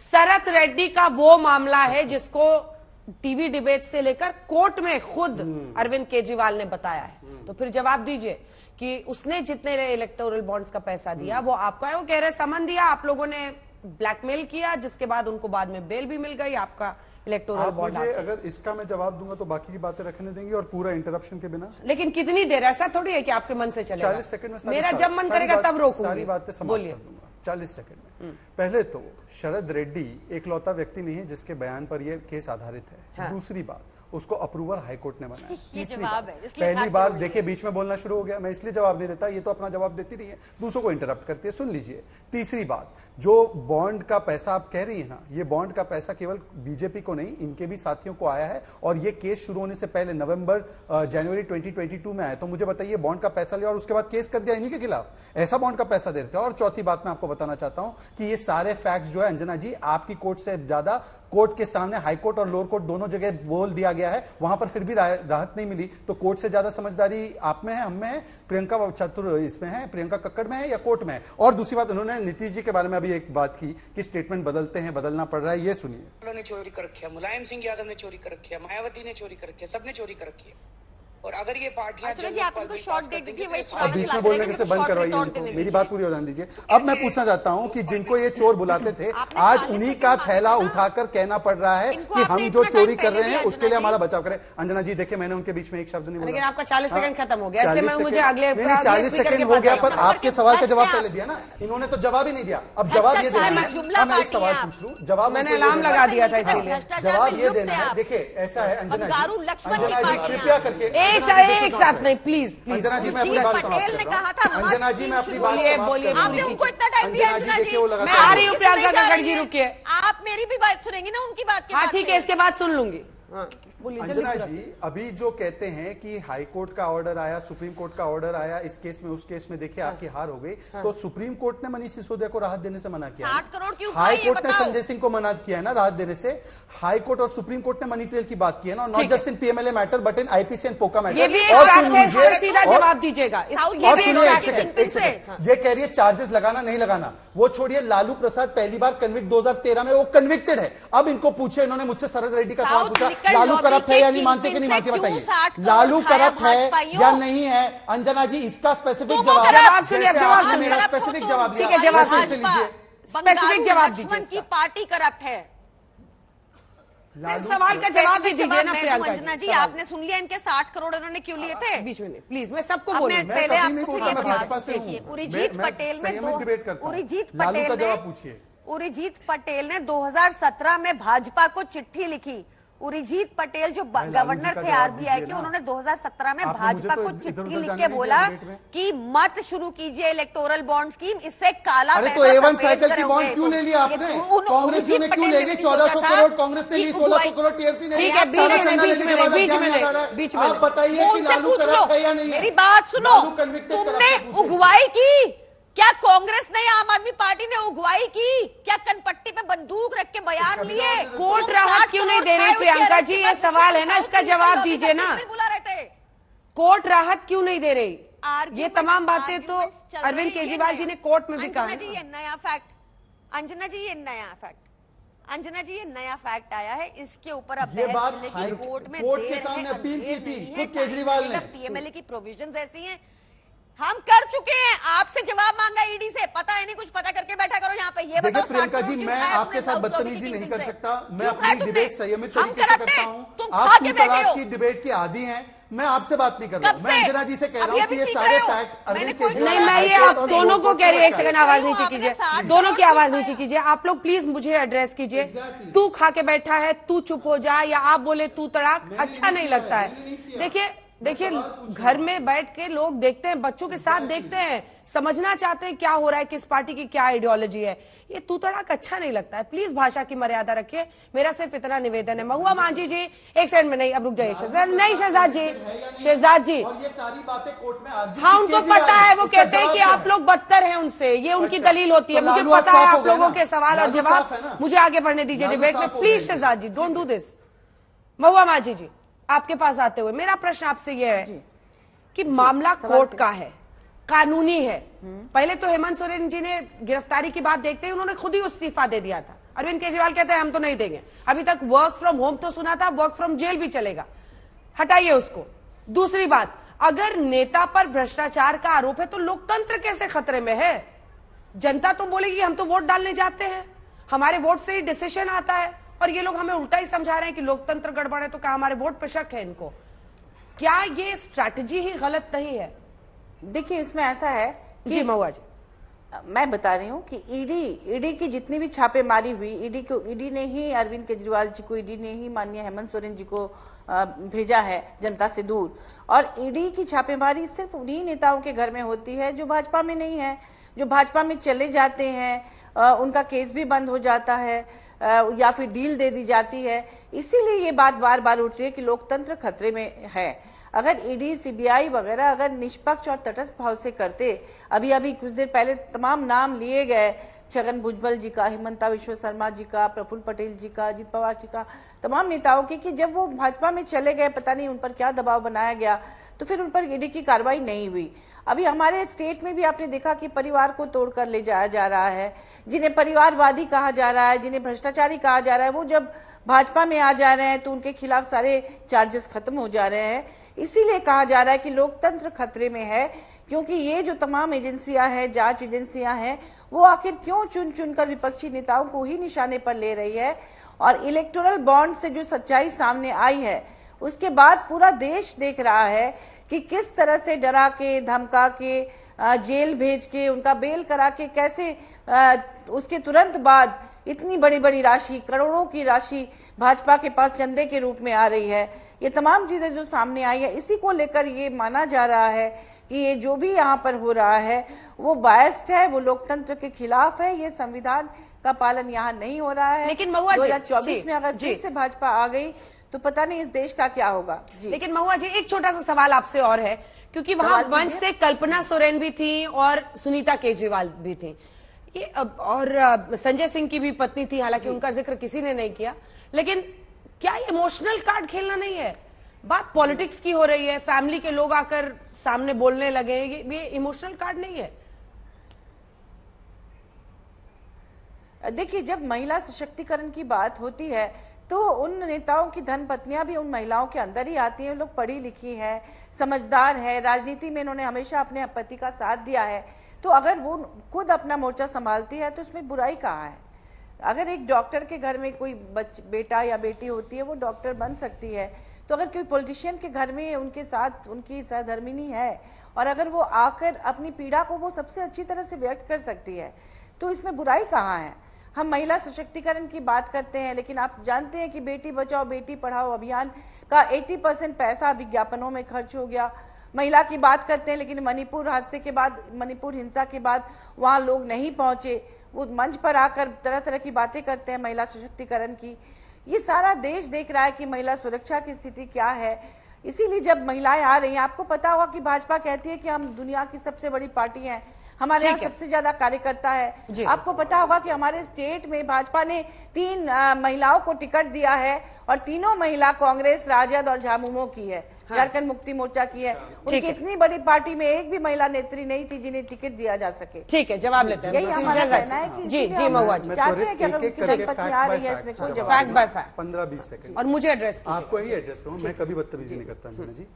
शरत रेड्डी का वो मामला है जिसको टीवी डिबेट से लेकर कोर्ट में खुद अरविंद केजरीवाल ने बताया है। तो फिर जवाब दीजिए कि उसने जितने इलेक्टोरल बॉन्ड्स का पैसा दिया वो आपका है? वो कह रहे समन दिया आप लोगों ने ब्लैकमेल किया जिसके बाद उनको बाद में बेल भी मिल गई आपका इलेक्टोरल बॉन्ड मुझे अगर इसका मैं जवाब दूँगा तो बाकी की बातें रखने देंगे और पूरा इंटरप्शन के बिना। लेकिन कितनी देर? ऐसा थोड़ी है कि आपके मन से चलेगा। चालीस सेकंड में मेरा जब मन करेगा तब रोकूँगी। सारी बातें बोलिए। चालीस सेकंड पहले तो शरद रेड्डी एकलौता व्यक्ति नहीं है जिसके बयान पर यह केस आधारित है हाँ। दूसरी बात उसको अप्रूवल हाईकोर्ट ने बनाया। तीसरी जवाब है, पहली बार देखिए बीच में बोलना शुरू हो गया मैं इसलिए जवाब नहीं देता ये तो अपना जवाब देती नहीं है दूसरों को इंटरप्ट करती है सुन लीजिए। तीसरी बात जो बॉन्ड का पैसा आप कह रही है ना ये बॉन्ड का पैसा केवल बीजेपी को नहीं इनके भी साथियों को आया है और ये केस शुरू होने से पहले नवंबर जनवरी 2022 में आया तो मुझे बताइए बॉन्ड का पैसा लिया और उसके बाद केस कर दिया इन्हीं के खिलाफ? ऐसा बॉन्ड का पैसा दे रहे थे। और चौथी बात मैं आपको बताना चाहता हूँ कि ये सारे फैक्ट्स जो है अंजना जी आपकी कोर्ट से ज़्यादा कोर्ट के सामने हाईकोर्ट और लोअर कोर्ट दोनों जगह बोल दिया गया है, वहाँ पर फिर भी राहत नहीं मिली। तो कोर्ट से ज़्यादा समझदारी आप में है, हम में है? प्रियंका चतुर इसमें है? प्रियंका कक्कड़ में है या कोर्ट में है? और दूसरी बात, उन्होंने नीतीश जी के बारे में अभी एक बात की कि स्टेटमेंट बदलते हैं, बदलना पड़ रहा है, ये सुनिए। ने चोरी कर रखी है, मुलायम सिंह यादव ने चोरी कर रखी है, मायावती ने चोरी कर रखी है, सबने चोरी कर रखी है। और अगर ये पार्टियाँ उनको देंगी वही तो अब बीच में बोलने से बंद करवाइए देने मेरी बात पूरी हो जाने दीजिए। अब मैं पूछना चाहता हूँ कि जिनको ये चोर बुलाते थे आज उन्हीं का थैला? उठाकर कहना पड़ रहा है कि हम जो चोरी कर रहे हैं उसके लिए हमारा बचाव करें। अंजना जी देखिए मैंने उनके बीच में एक शब्द नहीं बोला। लेकिन आपका 40 हाँ, सेकंड खत्म हो गया। ऐसे 40 में मुझे अगले- चालीस सेकंड हो गया पर आपके सवाल का जवाब पहले दिया ना। इन्होंने तो जवाब ही नहीं दिया। अब जवाब ये देना में है। जुमला हाँ, मैं एक सवाल पूछ लूँ। जवाब मैंने उनको अलार्म लगा दिया था इसीलिए। जवाब ये देना है देखिए ऐसा है अंजना जी कृपया करके एक साथ एक साथ नहीं प्लीज़ प्लीज़ अंजना जी मैं अपनी बात पटेल समाप्त ने कर कहा रहा था, अंजना जी मैं अपनी बात बोलिए, आपने उनको इतना टाइम दिया अंजना जी मैं आ रही हूँ, प्रियंका जा जी, रुकिए। आप मेरी भी बात सुनेंगी ना उनकी बात हाँ ठीक है इसके बाद सुन लूँगी। हाँ। अंजना जी अभी जो कहते हैं कि हाई कोर्ट का ऑर्डर आया सुप्रीम कोर्ट का ऑर्डर आया इस केस में उस केस में देखिए हाँ। आपकी हार हो गई। हाँ, तो सुप्रीम कोर्ट ने मनीष सिसोदिया को राहत देने से मना किया 60 करोड़ क्यों हाई कोर्ट ने संजय सिंह को मना किया है ना राहत देने से? हाई कोर्ट और सुप्रीम कोर्ट ने मनी ट्रेल की बात की है ना not just in PMLA matter but in IPC and POCSO matter और सीधा जवाब दीजिएगा। ये और सुनिए एक सेकंड एक सेकंड ये कह रही है चार्जेस लगाना नहीं लगाना। वो छोड़िए लालू प्रसाद पहली बार कन्विक्ट 2013 में वो कन्विक्टेड है। अब इनको पूछे इन्होंने मुझसे शरद रेड्डी का सवाल पूछा। लालू करप्ट है या नहीं मानते कि नहीं मानते बताइए। लालू करप्ट है या नहीं है? अंजना जी इसका स्पेसिफिक जवाब। मेरा स्पेसिफिक जवाब ठीक जवाब दीजिए। की पार्टी करप्ट है। सवाल का जवाब भी दीजिए ना अंजना जी आपने सुन लिया इनके 60 करोड़ उन्होंने क्यों लिए थे? बीच में प्लीज़ मैं सबको बोलूँ मैं मैं पहले आपको मैं। देखिए मैं- उरीजीत मैं पटेल करता उरीजीत पटेल का ने जवाब पूछिए। उरीजीत पटेल ने 2017 में भाजपा को चिट्ठी लिखी। उरीजीत पटेल जो गवर्नर थे आरबीआई के। उन्होंने 2017 में भाजपा को तो चिट्ठी लिख के बोला कि मत शुरू कीजिए इलेक्टोरल बॉन्ड स्कीम इससे काला अरे तो पैसा A1 सफ़ेद साइकिल की बॉन्ड क्यों ले लिया आपने? उन- ने क्यों ले ली चौदह सौ करोड़ कांग्रेस ने ली सोलह सौ करोड़ टीएमसी ने ठीक है, बीच में आप बताइए कि लालू करप्ट है या नहीं मेरी बात सुनो। तुमने। उगवाई की? क्या कांग्रेस ने आम आदमी पार्टी ने उगवाई की? क्या कनपट्टी पे बंदूक रख के बयान लिए। कोर्ट राहत क्यों नहीं दे रही प्रियंका जी? ये सवाल है ना इसका जवाब दीजिए ना। फिर बुला रहे थे। कोर्ट राहत क्यों नहीं दे रही? ये तमाम बातें तो अरविंद केजरीवाल जी ने कोर्ट में भी कहा जी ये नया फैक्ट अंजना जी ये नया फैक्ट अंजना जी ये नया फैक्ट आया है। इसके ऊपर अब ये बात कोर्ट में कोर्ट के सामने अपील की थी, खुद केजरीवाल ने। पीएमएलए की प्रोविजंस ऐसी हैं। हम कर चुके हैं। आपसे जवाब मांगा ईडी से। पता है नहीं कुछ पता करके बैठा करो यहाँ पे। ये देखिए बताओ प्रियंका जी मैं आपके साथ बदतमीजी नहीं कर सकता। मैं अपनी डिबेट संयमित तरीके से करता हैं, तुम आप खा तू के हो। डिबेट की आदि हैं। मैं आपसे बात नहीं कर रहा हूँ। मैं? अंजना जी से कह रहा हूँ कि ये सारे फैक्ट अरविंद केजरीवाल नहीं मैं ये आप दोनों को कह रही हूँ एक सेकंड आवाज़ नीचे कीजिए। दोनों की आवाज़ नीचे कीजिए। आप लोग प्लीज़ मुझे एड्रेस कीजिए। तू खा के बैठा है तू चुप हो जा या आप बोले तू तड़ाक अच्छा नहीं लगता है। देखिए देखिए घर में बैठ के लोग देखते हैं बच्चों के साथ देखते हैं समझना चाहते हैं क्या हो रहा है किस पार्टी की क्या आइडियोलॉजी है। ये तू तड़ाक अच्छा नहीं लगता है। प्लीज़ भाषा की मर्यादा रखिए। मेरा सिर्फ़ इतना निवेदन है। महुआ मांझी जी एक सेकंड में नहीं अब रुक जाइए शहजाद। नहीं शहजाद जी शहजाद जी। सारी बातें कोर्ट में हाँ उनको पता है वो कहते हैं कि आप लोग बदतर हैं उनसे। ये उनकी अच्छा, दलील होती है। तो मुझे पता है आप लोगों के सवाल और जवाब है? मुझे आगे बढ़ने दीजिए। डिबेट में please. Shehzad ji don't do this Mahua Manjhi ji. आपके पास आते हुए मेरा प्रश्न आपसे यह है कि मामला कोर्ट का है कानूनी है। पहले तो हेमंत सोरेन जी ने गिरफ्तारी की बात देखते ही उन्होंने खुद ही इस्तीफा दे दिया था। अरविंद केजरीवाल कहते हैं हम तो नहीं देंगे। अभी तक वर्क फ्रॉम होम तो सुना था वर्क फ्रॉम जेल भी चलेगा। हटाइए उसको। दूसरी बात अगर नेता पर भ्रष्टाचार का आरोप है तो लोकतंत्र कैसे खतरे में है? जनता तो बोलेगी हम तो वोट डालने जाते हैं। हमारे वोट से ही डिसीज़न आता है। और ये लोग हमें उल्टा ही समझा रहे हैं कि लोकतंत्र गड़बड़ है तो क्या हमारे वोट पे शक है इनको? क्या ये स्ट्रैटेजी ही गलत नहीं है? देखिए इसमें ऐसा है कि जी महुआ जी। मैं बता रही हूँ कि ईडी ईडी की जितनी भी छापेमारी हुई ईडी को ईडी ने ही अरविंद केजरीवाल जी को ईडी ने ही माननीय हेमंत सोरेन जी को भेजा है जनता से दूर। और ईडी की छापेमारी सिर्फ़ उन्हीं नेताओं के घर में होती है जो भाजपा में नहीं है जो भाजपा में चले जाते हैं उनका केस भी बंद हो जाता है या फिर डील दे दी जाती है। इसीलिए ये बात बार बार उठ रही है कि लोकतंत्र खतरे में है। अगर ईडी सीबीआई वगैरह अगर निष्पक्ष और तटस्थ भाव से करते अभी अभी कुछ देर पहले तमाम नाम लिए गए, छगन भुजबल जी का, हिमंता विश्व शर्मा जी का, प्रफुल्ल पटेल जी का, अजित पवार जी का, तमाम नेताओं के कि जब वो भाजपा में चले गए, पता नहीं उन पर क्या दबाव बनाया गया। तो फिर उन पर ईडी की कार्रवाई नहीं हुई। अभी हमारे स्टेट में भी आपने देखा कि परिवार को तोड़कर ले जाया जा रहा है। जिन्हें परिवारवादी कहा जा रहा है, जिन्हें भ्रष्टाचारी कहा जा रहा है, वो जब भाजपा में आ जा रहे हैं तो उनके खिलाफ सारे चार्जेस खत्म हो जा रहे हैं। इसीलिए कहा जा रहा है कि लोकतंत्र खतरे में है, क्योंकि ये जो तमाम एजेंसियाँ हैं, जाँच एजेंसियाँ हैं, वो आखिर क्यों चुन चुनकर विपक्षी नेताओं को ही निशाने पर ले रही है? और इलेक्टोरल बॉन्ड से जो सच्चाई सामने आई है उसके बाद पूरा देश देख रहा है कि किस तरह से डरा के धमका के जेल भेज के उनका बेल करा के कैसे उसके तुरंत बाद इतनी बड़ी बड़ी राशि करोड़ों की राशि भाजपा के पास चंदे के रूप में आ रही है ये तमाम चीज़ें जो सामने आई है इसी को लेकर ये माना जा रहा है कि ये जो भी यहाँ पर हो रहा है वो बायस्ड है वो लोकतंत्र के खिलाफ है ये संविधान का पालन यहाँ नहीं हो रहा है लेकिन महुआ जी, 2024 जी, में अगर। फिर से भाजपा आ गई तो पता नहीं इस देश का क्या होगा। जी। लेकिन महुआ जी एक छोटा सा सवाल आपसे और है क्योंकि वहाँ मंच से कल्पना सोरेन भी थी और सुनीता केजरीवाल भी थी। ये और संजय सिंह की भी पत्नी थी हालाँकि उनका ज़िक्र किसी ने नहीं किया। लेकिन क्या ये इमोशनल कार्ड खेलना नहीं है? बात पॉलिटिक्स की हो रही है फैमिली के लोग आकर सामने बोलने लगे ये ये इमोशनल कार्ड नहीं है। देखिए जब महिला सशक्तिकरण की बात होती है तो उन नेताओं की धन पत्नियाँ भी उन महिलाओं के अंदर ही आती हैं लोग पढ़ी लिखी हैं समझदार है राजनीति में इन्होंने हमेशा अपने पति का साथ दिया है। तो अगर वो खुद अपना मोर्चा संभालती है तो उसमें बुराई कहाँ है? अगर एक डॉक्टर के घर में कोई बच, बेटा या बेटी होती है वो डॉक्टर बन सकती है। तो अगर कोई पॉलिटिशियन के घर में उनके साथ उनकी सहधर्मिनी है और अगर वो आकर अपनी पीड़ा को वो सबसे अच्छी तरह से व्यक्त कर सकती है तो इसमें बुराई कहाँ है? हम महिला सशक्तिकरण की बात करते हैं, लेकिन आप जानते हैं कि बेटी बचाओ, बेटी पढ़ाओ अभियान का 80 परसेंट पैसा विज्ञापनों में खर्च हो गया। महिला की बात करते हैं, लेकिन मणिपुर हादसे के बाद, मणिपुर हिंसा के बाद वहाँ लोग नहीं पहुँचे। वो मंच पर आकर तरह तरह की बातें करते हैं महिला सशक्तिकरण की। ये सारा देश देख रहा है कि महिला सुरक्षा की स्थिति क्या है। इसीलिए जब महिलाएँ आ रही हैं, आपको पता होगा कि भाजपा कहती है कि हम दुनिया की सबसे बड़ी पार्टी हैं। हमारे यहाँ सबसे ज़्यादा कार्यकर्ता है। आपको पता होगा कि हमारे स्टेट में भाजपा ने तीन महिलाओं को टिकट दिया है और तीनों महिला कांग्रेस राजद और झामुमो की है। झारखंड मुक्ति मोर्चा की है। ठीक उनकी इतनी बड़ी पार्टी में एक भी महिला नेत्री नहीं थी जिन्हें टिकट दिया जा सके। ठीक है जवाब लेते हैं। यही हमारा कहना है। कि जी जी महुआ जी। चाहते हैं कि अगर उनकी करके संपत्ति आ रही है इसमें कोई जवाब। पंद्रह बीस सेकंड और मुझे एड्रेस आपको ही एड्रेस करूँ? मैं कभी बदतमीजी नहीं करता जी।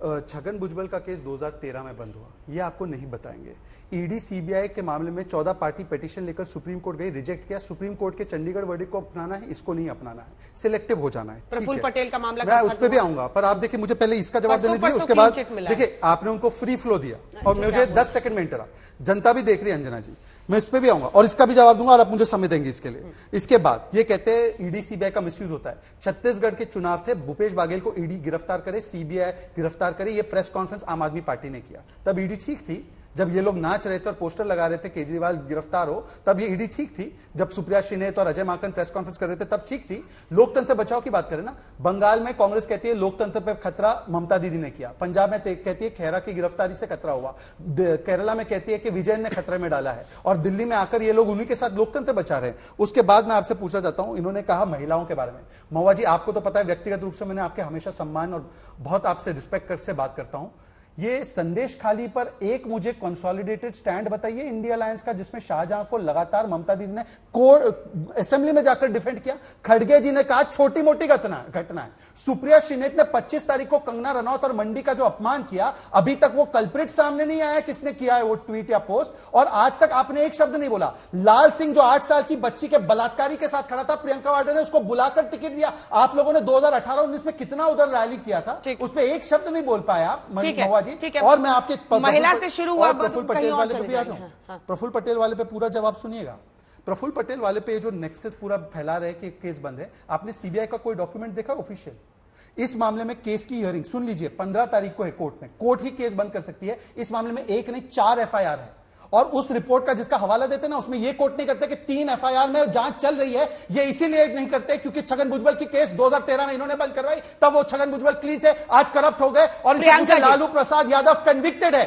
छगन भुजबल का केस 2013 में बंद हुआ। ये आपको नहीं बताएँगे। ईडी सीबीआई के मामले में 14 पार्टी पिटीशन लेकर सुप्रीम कोर्ट गई रिजेक्ट किया। सुप्रीम कोर्ट के चंडीगढ़ वर्डिक को अपनाना है इसको नहीं अपनाना है। सिलेक्टिव हो जाना है। ठीक प्रफुल्ल पटेल का मामला मैं उस पर भी आऊँगा पर आप देखिए मुझे पहले इसका जवाब देने दीजिए उसके बाद। देखिए आपने उनको फ्री फ्लो दिया। और मुझे 10 सेकंड में इंटरा जनता भी देख रही है अंजना जी। मैं इस पर भी आऊँगा। और इसका भी जवाब दूँगा और आप मुझे समय देंगे इसके लिए। इसके बाद ये कहते हैं ईडी सीबीआई का मिसयूज होता है। छत्तीसगढ़ के चुनाव थे। भूपेश बाघेल को ईडी गिरफ़्तार करे सीबीआई गिरफ़्तार करे, ये प्रेस कॉन्फ्रेंस आम आदमी पार्टी ने किया। तब ईडी ठीक थी। जब ये लोग नाच रहे थे और पोस्टर लगा रहे थे केजरीवाल गिरफ़्तार हो, तब ये ईडी ठीक थी। जब सुप्रिया शिनेत और अजय माकन प्रेस कॉन्फ्रेंस कर रहे थे, तब ठीक थी। लोकतंत्र से बचाव की बात करें ना, बंगाल में कांग्रेस कहती है लोकतंत्र पर खतरा ममता दीदी ने किया। पंजाब में कहती है खेरा की गिरफ्तारी से खतरा हुआ। केरला में कहती है कि विजय ने खतरे में डाला है। और दिल्ली में आकर ये लोग उन्हीं के साथ लोकतंत्र बचा रहे हैं। उसके बाद मैं आपसे पूछना चाहता हूँ, इन्होंने कहा महिलाओं के बारे में। महुआ जी, आपको तो पता है, व्यक्तिगत रूप से मैंने आपके हमेशा सम्मान और बहुत आपसे रिस्पेक्ट से बात करता हूँ। ये संदेश खाली पर एक मुझे कंसोलिडेटेड स्टैंड बताइए इंडिया अलायंस का जिसमें शाहजहां को लगातार ममता दीदी ने को असेंबली में जाकर डिफेंड किया। खड़गे जी ने कहा छोटी मोटी घटना घटना है। सुप्रिया श्रीनेत ने 25 तारीख को कंगना रनौत और मंडी का जो अपमान किया अभी तक वो कल्प्रिट सामने नहीं आया किसने किया है वो ट्वीट या पोस्ट और आज तक आपने एक शब्द नहीं बोला। लाल सिंह जो आठ साल की बच्ची के बलात्कारी के साथ खड़ा था प्रियंका वाड्रा ने उसको बुलाकर टिकट दिया। आप लोगों ने 2018-19 में कितना उधर रैली किया था ठीक। उस पर एक शब्द नहीं बोल पाया आप जी ठीक है। और मैं आपके महिला से शुरू हुआ, कहीं पटेल वाले पे भी आ जाऊँ जाऊँ हाँ। पटेल वाले पे पूरा जवाब सुनिएगा। प्रफुल पटेल वाले पे जो नेक्सेस पूरा फैला रहे कि केस बंद है आपने सीबीआई का कोई डॉक्यूमेंट देखा ऑफिशियल इस मामले में केस की हियरिंग सुन लीजिए पंद्रह तारीख को है कोर्ट में। कोर्ट ही केस बंद कर सकती है। इस मामले में एक नहीं चार एफआईआर है। और उस रिपोर्ट का जिसका हवाला देते ना उसमें यह कोर्ट नहीं करते कि तीन एफआईआर में जाँच चल रही है ये इसीलिए नहीं करते क्योंकि छगन भुजबल की केस 2013 में इन्होंने बंद करवाई तब वो छगन भुजबल क्लीन थे आज करप्ट हो गए और। लालू प्रसाद यादव कन्विक्टेड है